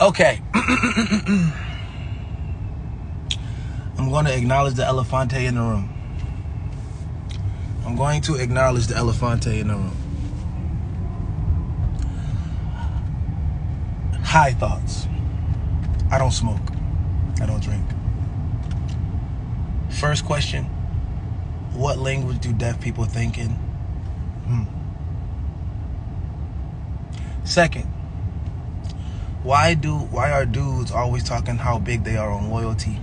Okay. I'm going to acknowledge the elefante in the room. I'm going to acknowledge the elefante in the room. High thoughts. I don't smoke. I don't drink. First question What language do deaf people think in? Hmm. Second, why do why are dudes always talking how big they are on loyalty?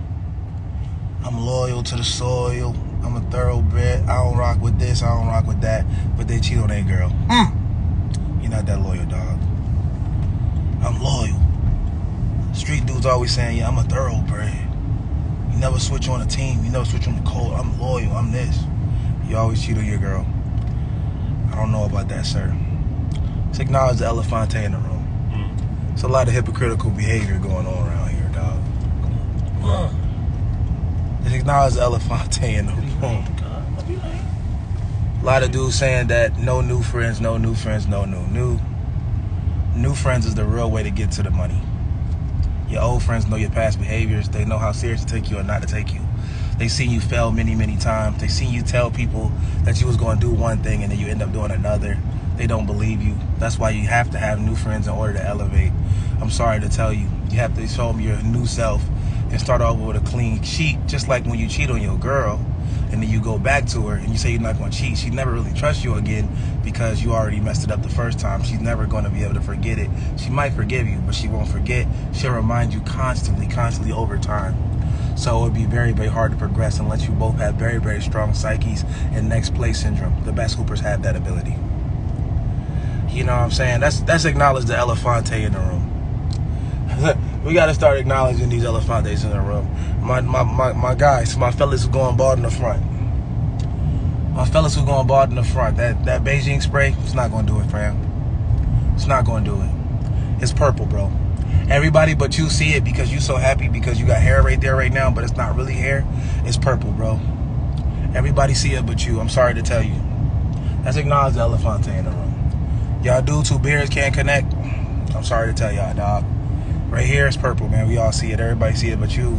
I'm loyal to the soil. I'm a thoroughbred. I don't rock with this. I don't rock with that. But they cheat on a girl. Hmm. You're not that loyal, dog. I'm loyal. Street dudes always saying, yeah, I'm a thoroughbred. You never switch on a team. You never switch on the code. I'm loyal. I'm this. You always cheat on your girl. I don't know about that, sir. Let's acknowledge the elefante in the room. It's a lot of hypocritical behavior going on around here, dog. Let's acknowledge the elefante in the room. A lot of dudes saying that no new friends, no new friends, no new new. New friends is the real way to get to the money. Your old friends know your past behaviors. They know how serious to take you or not to take you. They seen you fail many, many times. They seen you tell people that you was going to do one thing and then you end up doing another. They don't believe you. That's why you have to have new friends in order to elevate. I'm sorry to tell you, you have to show them your new self and start over with a clean sheet. Just like when you cheat on your girl and then you go back to her and you say you're not going to cheat, she never really trusts you again because you already messed it up the first time. She's never going to be able to forget it. She might forgive you, but she won't forget. She'll remind you constantly, constantly over time. So it would be very, very hard to progress unless you both have very, very strong psyches and next play syndrome. The best hoopers have that ability. You know what I'm saying? That's that's acknowledge the elefante in the room. we got to start acknowledging these elefantes in the room. My, my my my guys, my fellas who going bald in the front. My fellas who going bald in the front. That that Beijing spray, it's not gonna do it, fam. It's not gonna do it. It's purple, bro. Everybody but you see it because you so happy because you got hair right there right now, but it's not really hair. It's purple, bro. Everybody see it but you. I'm sorry to tell you. Let's acknowledge the elefante in the room. Y'all dudes who beers can't connect. I'm sorry to tell y'all, dog. Right here it's purple, man. We all see it. Everybody see it but you.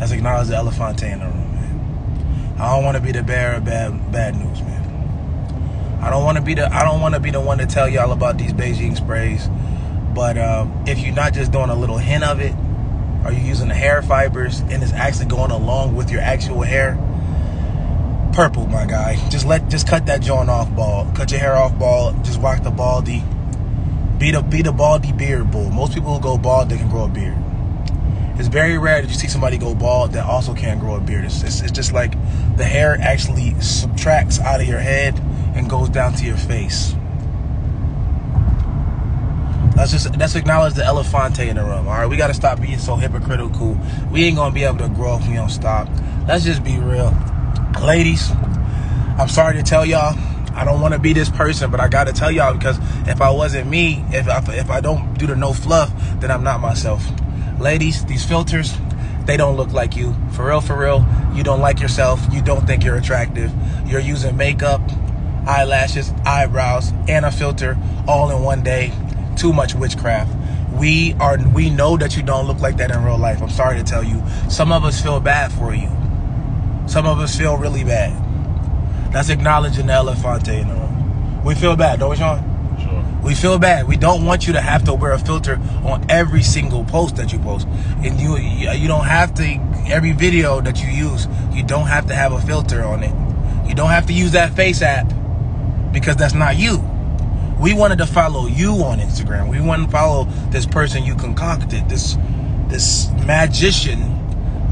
Let's acknowledge the elefante in the room, man. I don't want to be the bearer of bad bad news, man. I don't want to be the I don't want to be the one to tell y'all about these Beijing sprays. But um, if you're not just doing a little hint of it, are you using the hair fibers and it's actually going along with your actual hair? Purple, my guy. Just let just cut that joint off bald. Cut your hair off bald. Just rock the baldy. Be the be the baldy beard bull. Most people who go bald, they can grow a beard. It's very rare that you see somebody go bald that also can't grow a beard. It's, it's, it's just like the hair actually subtracts out of your head and goes down to your face. Let's just let's acknowledge the elefante in the room. All right, we got to stop being so hypocritical. We ain't gonna be able to grow if we don't stop. Let's just be real, ladies. I'm sorry to tell y'all. I don't want to be this person, but I got to tell y'all because if I wasn't me, if I, if I don't do the no fluff, then I'm not myself. Ladies, these filters, they don't look like you. For real, for real, you don't like yourself. You don't think you're attractive. You're using makeup, eyelashes, eyebrows, and a filter all in one day too much witchcraft. We are we know that you don't look like that in real life. I'm sorry to tell you. Some of us feel bad for you. Some of us feel really bad. That's acknowledging the elefante in the room. We feel bad, don't we, Sean? Sure. We feel bad. We don't want you to have to wear a filter on every single post that you post, and you you don't have to every video that you use. You don't have to have a filter on it. You don't have to use that face app because that's not you. We wanted to follow you on Instagram. We wanted to follow this person you concocted, this this magician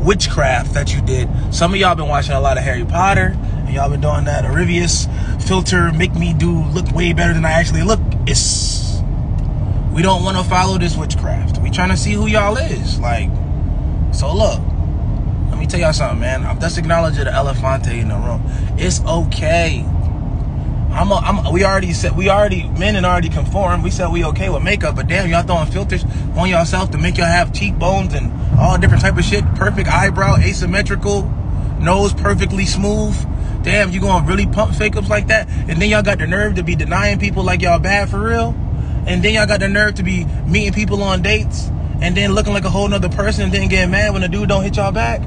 witchcraft that you did. Some of y'all been watching a lot of Harry Potter, and y'all been doing that Arivius filter, make me do look way better than I actually look. It's we don't want to follow this witchcraft. We trying to see who y'all is. Like, so look, let me tell y'all something, man. Let's acknowledge the elefante in the room. It's okay. I'm, a, I'm we already said we already men and already conformed. We said we okay with makeup, but damn, y'all throwing filters on yourself to make y'all have cheekbones and all different type of shit. Perfect eyebrow, asymmetrical, nose perfectly smooth. Damn, you gonna really pump fake ups like that? And then y'all got the nerve to be denying people like y'all bad for real? And then y'all got the nerve to be meeting people on dates and then looking like a whole nother person and then getting mad when the dude don't hit y'all back.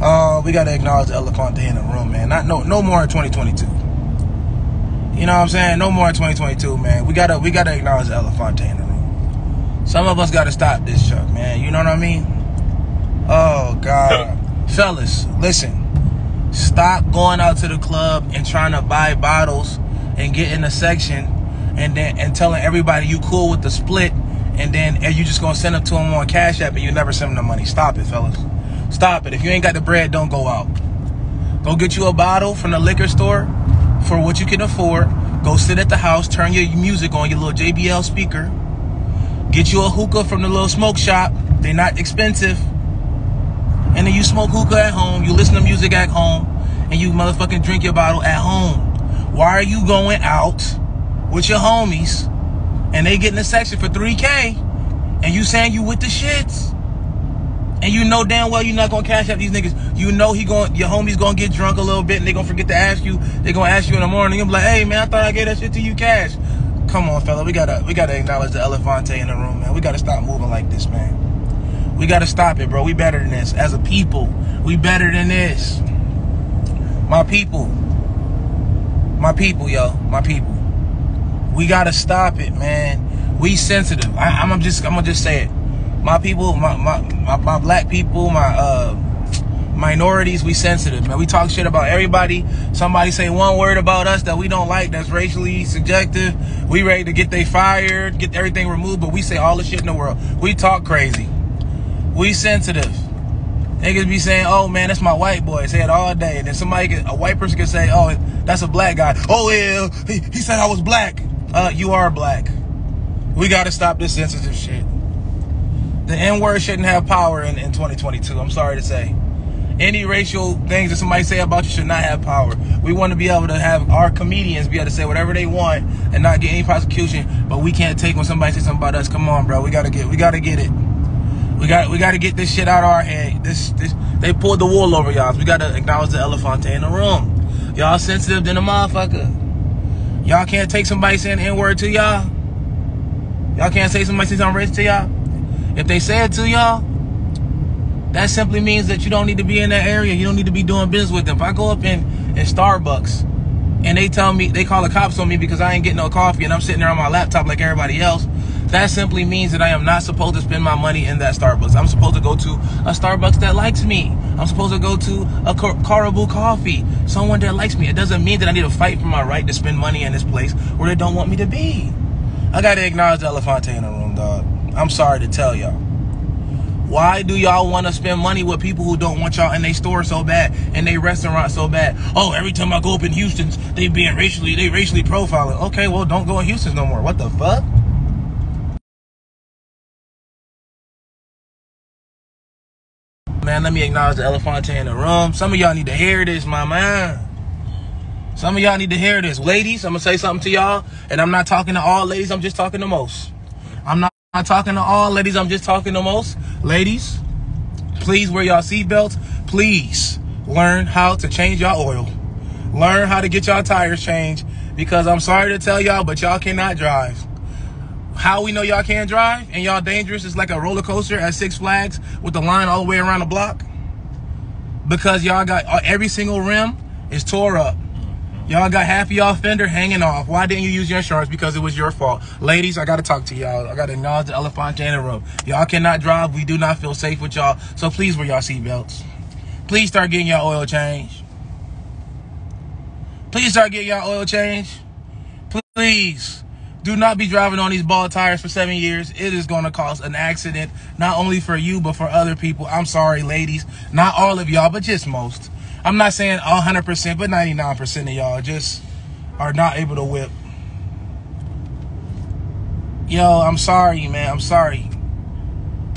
Uh, we gotta acknowledge the elephant in the room, man. Not no no more in 2022. You know what I'm saying? No more in 2022, man. We gotta we gotta acknowledge the elephant in the room. Some of us gotta stop this truck, man. You know what I mean? Oh God, fellas, listen. Stop going out to the club and trying to buy bottles and get in a section and then and telling everybody you cool with the split and then and you just gonna send them to them on Cash App and you never send them the money. Stop it, fellas. Stop it. If you ain't got the bread, don't go out. Go get you a bottle from the liquor store for what you can afford. Go sit at the house, turn your music on your little JBL speaker. Get you a hookah from the little smoke shop. They're not expensive. And then you smoke hookah at home, you listen to music at home, and you motherfucking drink your bottle at home. Why are you going out with your homies and they get in a section for 3K and you saying you with the shits? And you know damn well you're not gonna cash out these niggas. You know he going your homie's gonna get drunk a little bit and they gonna forget to ask you. They gonna ask you in the morning. Be like, hey man, I thought I gave that shit to you cash. Come on, fella. We gotta we gotta acknowledge the elefante in the room, man. We gotta stop moving like this, man. We gotta stop it, bro. We better than this. As a people, we better than this. My people. My people, yo. My people. We gotta stop it, man. We sensitive. I, am just I'm gonna just say it my people, my, my, my, my black people, my uh, minorities, we sensitive, man. We talk shit about everybody. Somebody say one word about us that we don't like that's racially subjective. We ready to get they fired, get everything removed, but we say all the shit in the world. We talk crazy. We sensitive. Niggas be saying, oh man, that's my white boy. Say it all day. And then somebody, a white person can say, oh, that's a black guy. Oh, yeah, he, he said I was black. Uh, you are black. We gotta stop this sensitive shit. The N word shouldn't have power in, in 2022. I'm sorry to say. Any racial things that somebody say about you should not have power. We want to be able to have our comedians be able to say whatever they want and not get any prosecution. But we can't take when somebody says something about us. Come on, bro. We gotta get. We gotta get it. We got. We gotta get this shit out of our head. This. This. They pulled the wool over y'all. We gotta acknowledge the elephant in the room. Y'all sensitive than a motherfucker. Y'all can't take somebody saying N word to y'all. Y'all can't say somebody say something racist to y'all. If they say it to y'all, that simply means that you don't need to be in that area. You don't need to be doing business with them. If I go up in, in Starbucks and they tell me, they call the cops on me because I ain't getting no coffee and I'm sitting there on my laptop like everybody else, that simply means that I am not supposed to spend my money in that Starbucks. I'm supposed to go to a Starbucks that likes me. I'm supposed to go to a Car- Caribou Coffee, someone that likes me. It doesn't mean that I need to fight for my right to spend money in this place where they don't want me to be. I gotta acknowledge the elephant in the room, dog. I'm sorry to tell y'all. Why do y'all want to spend money with people who don't want y'all in their store so bad and they restaurant so bad? Oh, every time I go up in Houston's, they being racially, they racially profiling. Okay, well, don't go in Houston's no more. What the fuck? Man, let me acknowledge the elephant in the room. Some of y'all need to hear this, my man. Some of y'all need to hear this. Ladies, I'm going to say something to y'all, and I'm not talking to all ladies, I'm just talking to most. I'm not not talking to all ladies, I'm just talking to most. Ladies, please wear y'all seatbelts. Please learn how to change y'all oil. Learn how to get y'all tires changed because I'm sorry to tell y'all, but y'all cannot drive. How we know y'all can't drive and y'all dangerous is like a roller coaster at Six Flags with the line all the way around the block. Because y'all got uh, every single rim is tore up. Y'all got half of y'all fender hanging off. Why didn't you use your insurance? Because it was your fault. Ladies, I got to talk to y'all. I got to acknowledge the elephant in the room. Y'all cannot drive. We do not feel safe with y'all. So please wear y'all seatbelts. Please start getting y'all oil change. Please start getting y'all oil change. Please. Do not be driving on these ball tires for seven years. It is going to cause an accident, not only for you, but for other people. I'm sorry, ladies. Not all of y'all, but just most. I'm not saying 100%, but 99% of y'all just are not able to whip. Yo, I'm sorry, man. I'm sorry.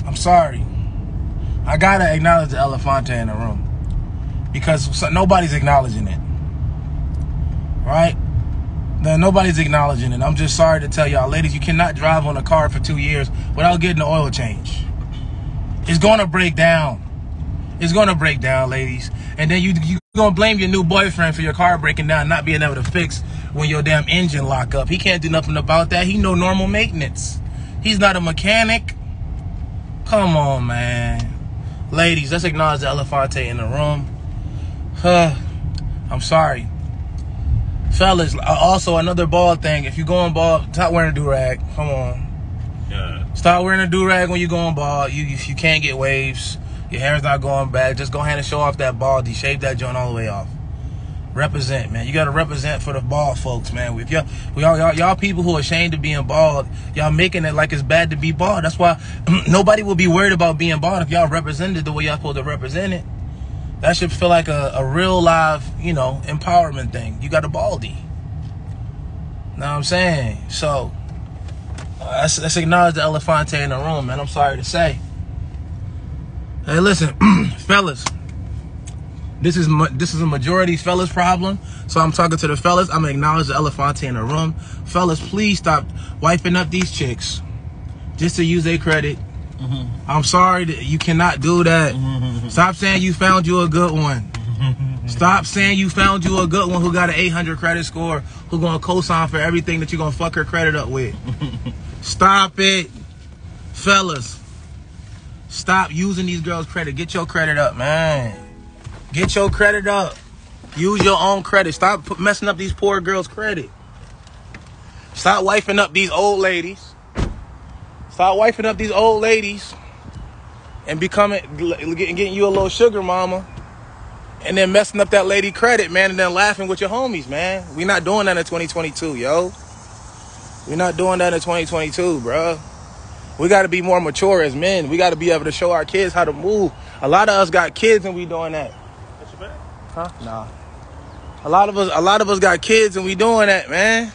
I'm sorry. I gotta acknowledge the elephant in the room because nobody's acknowledging it. Right? No, nobody's acknowledging it. I'm just sorry to tell y'all, ladies, you cannot drive on a car for two years without getting the oil change. It's gonna break down. It's gonna break down, ladies. And then you you gonna blame your new boyfriend for your car breaking down, not being able to fix when your damn engine lock up. He can't do nothing about that. He no normal maintenance. He's not a mechanic. Come on, man. Ladies, let's acknowledge the Elefante in the room. Huh. I'm sorry. Fellas, uh, also another ball thing. If you going ball, stop wearing a do-rag. Come on. Yeah. Stop wearing a do-rag when you going ball. You, you you can't get waves. Your hair's not going back. Just go ahead and show off that baldy. Shave that joint all the way off. Represent, man. You got to represent for the bald folks, man. If y'all, we all, y'all, y'all people who are ashamed of being bald, y'all making it like it's bad to be bald. That's why nobody will be worried about being bald if y'all represented the way y'all supposed to represent it. That should feel like a, a real live, you know, empowerment thing. You got a baldy. Know what I'm saying? So, let's, let's acknowledge the Elefante in the room, man. I'm sorry to say. Hey, listen, fellas. This is ma- this is a majority fellas problem. So I'm talking to the fellas. I'm gonna acknowledge the Elefante in the room. Fellas, please stop wiping up these chicks just to use their credit. Mm-hmm. I'm sorry that you cannot do that. Mm-hmm. Stop saying you found you a good one. Mm-hmm. Stop saying you found you a good one who got an 800 credit score, who gonna co-sign for everything that you're gonna fuck her credit up with. Stop it, fellas. Stop using these girls' credit. Get your credit up, man. Get your credit up. Use your own credit. Stop messing up these poor girls' credit. Stop wifing up these old ladies. Stop wifing up these old ladies and becoming getting, you a little sugar mama and then messing up that lady credit, man, and then laughing with your homies, man. We're not doing that in 2022, yo. We're not doing that in 2022, bro. We got to be more mature as men. We got to be able to show our kids how to move. A lot of us got kids and we doing that. That's your bag? Huh? Nah. A lot of us, a lot of us got kids and we doing that, man.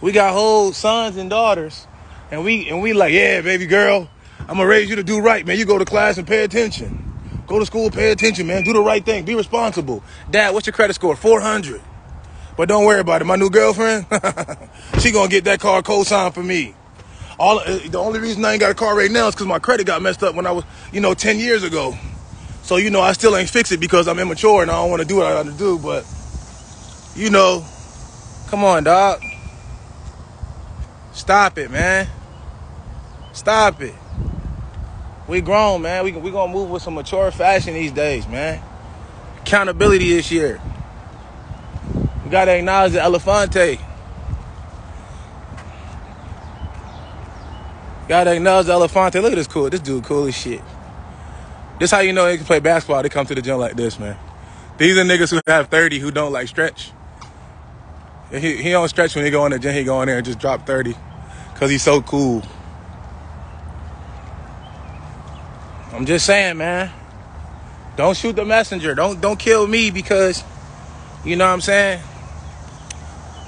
We got whole sons and daughters, and we and we like, yeah, baby girl, I'm gonna raise you to do right, man. You go to class and pay attention. Go to school, pay attention, man. Do the right thing. Be responsible. Dad, what's your credit score? 400. But don't worry about it. My new girlfriend, she gonna get that car co-signed for me. All uh, the only reason I ain't got a car right now is because my credit got messed up when I was, you know, 10 years ago. So you know, I still ain't fix it because I'm immature and I don't want to do what I got to do. But you know, come on, dog. Stop it, man. Stop it. We grown, man. We we gonna move with some mature fashion these days, man. Accountability this year. We gotta acknowledge the Elefante. Gotta acknowledge the Elefante. Look at this cool. This dude cool as shit. This how you know they can play basketball. They come to the gym like this, man. These are niggas who have 30 who don't like stretch. He, he don't stretch when he go in the gym. He go in there and just drop 30 because he's so cool. I'm just saying, man. Don't shoot the messenger. Don't don't kill me because you know what I'm saying.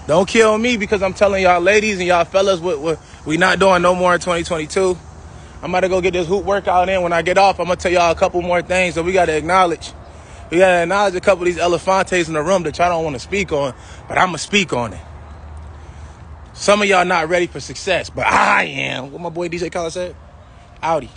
Don't kill me because I'm telling y'all ladies and y'all fellas what, we not doing no more in 2022. I'm about to go get this hoop workout in. When I get off, I'm gonna tell y'all a couple more things that we gotta acknowledge. We gotta acknowledge a couple of these elephantes in the room that y'all don't want to speak on, but I'm gonna speak on it. Some of y'all not ready for success, but I am. What my boy DJ Khaled said? Audi.